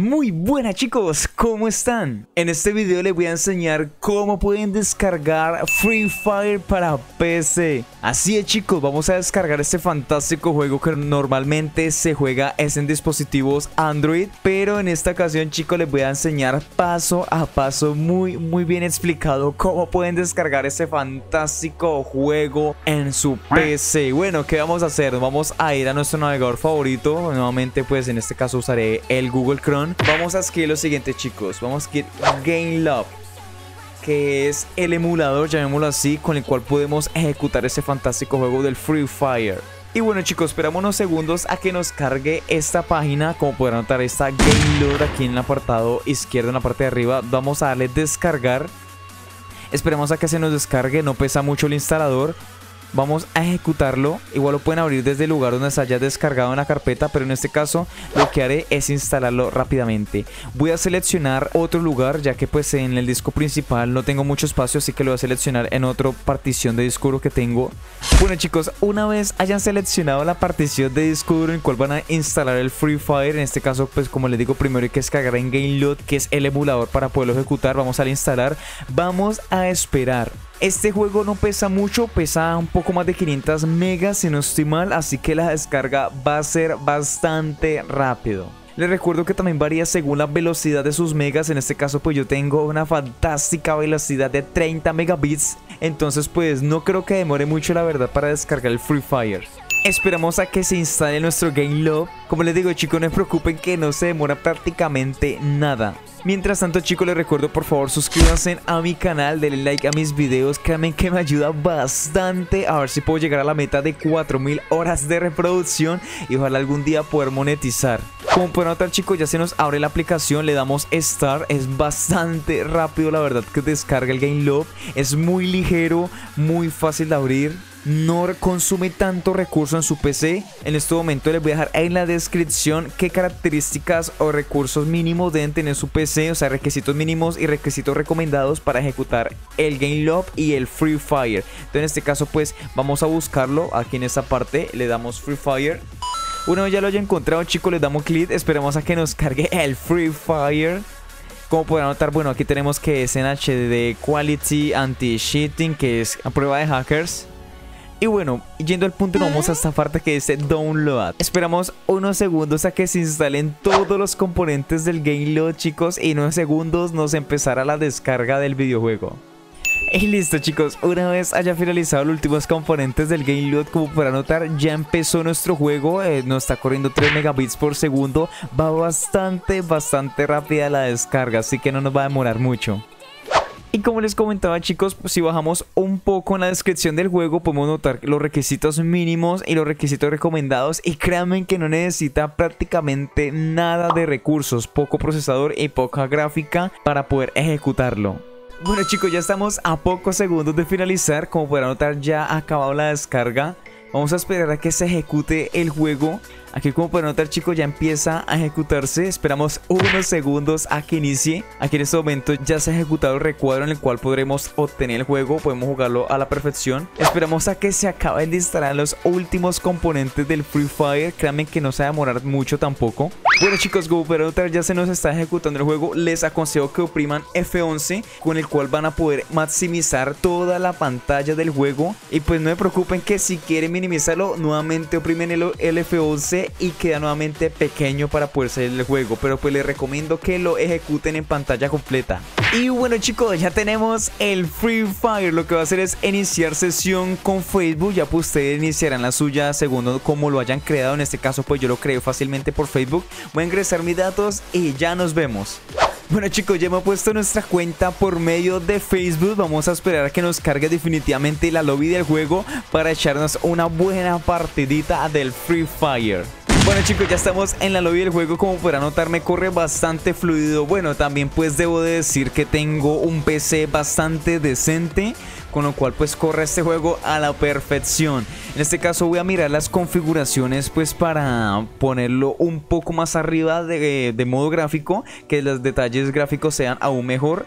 Muy buenas chicos, ¿cómo están? En este video les voy a enseñar cómo pueden descargar Free Fire para PC Así es chicos, vamos a descargar este fantástico juego que normalmente se juega es en dispositivos Android Pero en esta ocasión chicos les voy a enseñar paso a paso muy muy bien explicado Cómo pueden descargar este fantástico juego en su PC Bueno, ¿qué vamos a hacer? Vamos a ir a nuestro navegador favorito Nuevamente pues en este caso usaré el Google Chrome Vamos a escribir lo siguiente, chicos. Vamos a escribir GameLove, que es el emulador, llamémoslo así, con el cual podemos ejecutar ese fantástico juego del Free Fire. Y bueno chicos, esperamos unos segundos a que nos cargue esta página. Como podrán notar está GameLoad aquí en el apartado izquierdo en la parte de arriba. Vamos a darle descargar. Esperemos a que se nos descargue, no pesa mucho el instalador Vamos a ejecutarlo. Igual lo pueden abrir desde el lugar donde se haya descargado en la carpeta, pero en este caso lo que haré es instalarlo rápidamente. Voy a seleccionar otro lugar, ya que pues en el disco principal no tengo mucho espacio, así que lo voy a seleccionar en otra partición de disco duro que tengo. Bueno chicos, una vez hayan seleccionado la partición de disco duro en cual van a instalar el Free Fire, en este caso pues como les digo, primero hay que descargar en GameLoad, que es el emulador para poderlo ejecutar. Vamos a instalar, vamos a esperar este juego no pesa mucho, pesa un poco más de 500 megas si no estoy mal, así que la descarga va a ser bastante rápido. Les recuerdo que también varía según la velocidad de sus megas, en este caso pues yo tengo una fantástica velocidad de 30 megabits, entonces pues no creo que demore mucho la verdad para descargar el Free Fire. Esperamos a que se instale nuestro Game Love. Como les digo chicos, no se preocupen que no se demora prácticamente nada. Mientras tanto chicos les recuerdo por favor suscríbanse a mi canal, denle like a mis videos, créanme que me ayuda bastante. A ver si puedo llegar a la meta de 4000 horas de reproducción y ojalá algún día poder monetizar. Como pueden notar chicos ya se nos abre la aplicación, le damos Start, es bastante rápido la verdad que descarga el Game Love, es muy ligero, muy fácil de abrir no consume tanto recurso en su PC. En este momento les voy a dejar en la descripción qué características o recursos mínimos deben tener su PC, o sea, requisitos mínimos y requisitos recomendados para ejecutar el Game Love y el Free Fire. Entonces, en este caso, pues vamos a buscarlo aquí en esta parte, le damos Free Fire. Una vez ya lo haya encontrado, chicos, le damos clic, esperamos a que nos cargue el Free Fire. Como podrán notar, bueno, aquí tenemos que es en HD Quality Anti-Cheating, que es a prueba de hackers. Y bueno, yendo al punto, vamos a esta parte que dice Download. Esperamos unos segundos a que se instalen todos los componentes del Game Load, chicos. Y en unos segundos nos empezará la descarga del videojuego. Y listo chicos, una vez haya finalizado los últimos componentes del Game Load, como podrán notar, ya empezó nuestro juego, eh, nos está corriendo 3 megabits por segundo, va bastante, bastante rápida la descarga, así que no nos va a demorar mucho. Y como les comentaba chicos, si bajamos un poco en la descripción del juego podemos notar los requisitos mínimos y los requisitos recomendados y créanme que no necesita prácticamente nada de recursos, poco procesador y poca gráfica para poder ejecutarlo. Bueno chicos, ya estamos a pocos segundos de finalizar, como podrán notar ya ha acabado la descarga. Vamos a esperar a que se ejecute el juego Aquí como pueden notar chicos ya empieza a ejecutarse. Esperamos unos segundos a que inicie. Aquí en este momento ya se ha ejecutado el recuadro en el cual podremos obtener el juego. Podemos jugarlo a la perfección. Esperamos a que se acaben de instalar los últimos componentes del Free Fire. Créanme que no se va a demorar mucho tampoco. Bueno chicos, notar ya se nos está ejecutando el juego. Les aconsejo que opriman F11 con el cual van a poder maximizar toda la pantalla del juego. Y pues no se preocupen que si quieren minimizarlo nuevamente oprimen el F11 y queda nuevamente pequeño para poder salir del juego. Pero pues les recomiendo que lo ejecuten en pantalla completa. Y bueno chicos, ya tenemos el Free Fire. Lo que va a hacer es iniciar sesión con Facebook. Ya pues ustedes iniciarán la suya según como lo hayan creado. En este caso pues yo lo creo fácilmente por Facebook. Voy a ingresar mis datos y ya nos vemos. Bueno chicos, ya hemos puesto nuestra cuenta por medio de Facebook Vamos a esperar a que nos cargue definitivamente la lobby del juego Para echarnos una buena partidita del Free Fire bueno chicos, ya estamos en la lobby del juego, como podrán notar me corre bastante fluido. Bueno, también pues debo de decir que tengo un PC bastante decente, con lo cual pues corre este juego a la perfección. En este caso voy a mirar las configuraciones pues para ponerlo un poco más arriba de, de modo gráfico, que los detalles gráficos sean aún mejor.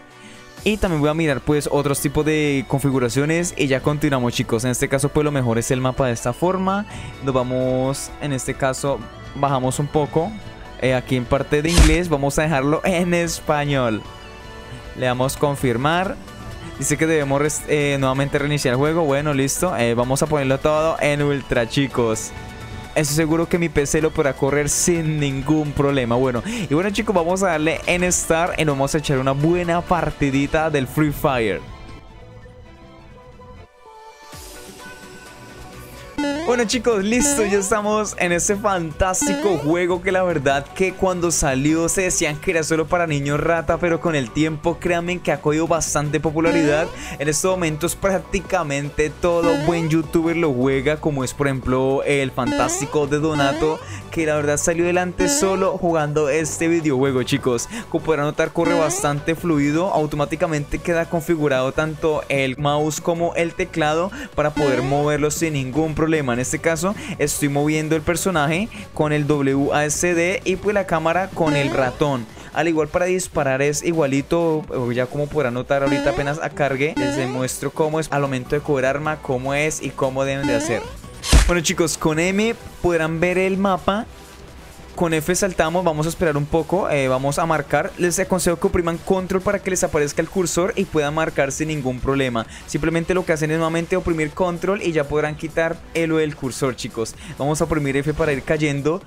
Y también voy a mirar pues otros tipos de configuraciones y ya continuamos chicos. En este caso pues lo mejor es el mapa de esta forma. Nos vamos, en este caso bajamos un poco eh, aquí en parte de inglés, vamos a dejarlo en español. Le damos confirmar. Dice que debemos eh, nuevamente reiniciar el juego. Bueno, listo. Eh, vamos a ponerlo todo en ultra, chicos. Estoy seguro que mi PC lo podrá correr sin ningún problema. Bueno, y bueno chicos, vamos a darle en Start y nos vamos a echar una buena partidita del Free Fire. Bueno chicos, listo, ya estamos en este fantástico juego que la verdad que cuando salió se decían que era solo para niños rata, pero con el tiempo créanme que ha cogido bastante popularidad. En estos momentos prácticamente todo buen youtuber lo juega, como es por ejemplo el fantástico de Donato, que la verdad salió adelante solo jugando este videojuego chicos. Como podrán notar corre bastante fluido, automáticamente queda configurado tanto el mouse como el teclado para poder moverlo sin ningún problema en este caso estoy moviendo el personaje con el WASD y pues la cámara con el ratón. Al igual para disparar es igualito, ya como podrán notar ahorita apenas a cargue, les demuestro cómo es al momento de coger arma, cómo es y cómo deben de hacer. Bueno chicos, con M podrán ver el mapa con F saltamos, vamos a esperar un poco, eh, vamos a marcar. Les aconsejo que opriman control para que les aparezca el cursor y puedan marcar sin ningún problema. Simplemente lo que hacen es nuevamente oprimir control y ya podrán quitar el o el cursor chicos. Vamos a oprimir F para ir cayendo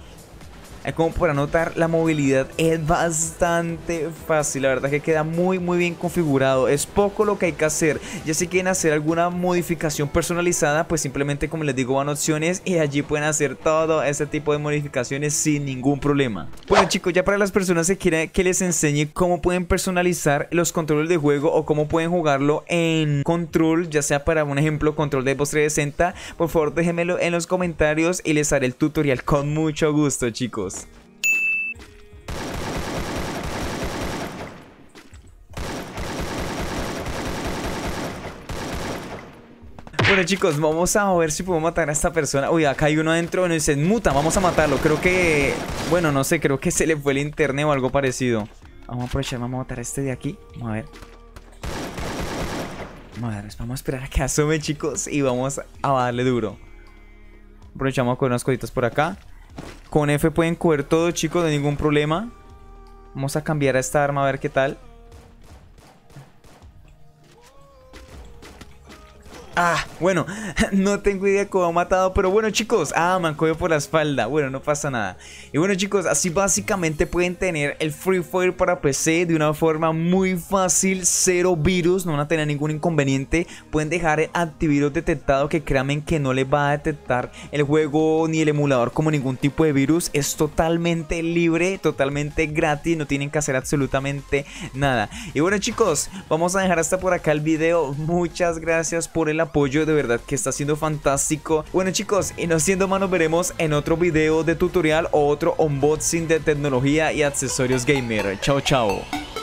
como para notar, la movilidad es bastante fácil. La verdad que queda muy muy bien configurado. Es poco lo que hay que hacer. Ya si quieren hacer alguna modificación personalizada, pues simplemente como les digo van opciones y allí pueden hacer todo este tipo de modificaciones sin ningún problema. Bueno chicos, ya para las personas que quieren que les enseñe cómo pueden personalizar los controles de juego o cómo pueden jugarlo en control, ya sea para un ejemplo control de Xbox 360, por favor déjenmelo en los comentarios y les haré el tutorial con mucho gusto chicos. Bueno chicos, vamos a ver si podemos matar a esta persona. Uy, acá hay uno adentro, bueno, dice muta, vamos a matarlo. Creo que, bueno, no sé, creo que se le fue el internet o algo parecido. Vamos a aprovechar, vamos a matar a este de aquí. Vamos a ver. Ver, vamos a esperar a que asome chicos Y vamos a darle duro. Aprovechamos con unas cositas por acá. Con F pueden coger todo chicos, de ningún problema. Vamos a cambiar a esta arma a ver qué tal Ah, bueno, no tengo idea cómo ha matado, pero bueno chicos, ah, me por la espalda, bueno, no pasa nada. Y bueno chicos, así básicamente pueden tener el Free Fire para PC de una forma muy fácil, cero virus, no van a tener ningún inconveniente. Pueden dejar el antivirus detectado que créanme que no les va a detectar el juego ni el emulador como ningún tipo de virus. Es totalmente libre, totalmente gratis, no tienen que hacer absolutamente nada. Y bueno chicos, vamos a dejar hasta por acá el video. Muchas gracias por el apoyo, de verdad que está siendo fantástico. Bueno chicos, y no siendo más nos veremos en otro video de tutorial o otro unboxing de tecnología y accesorios gamer. Chao, chao.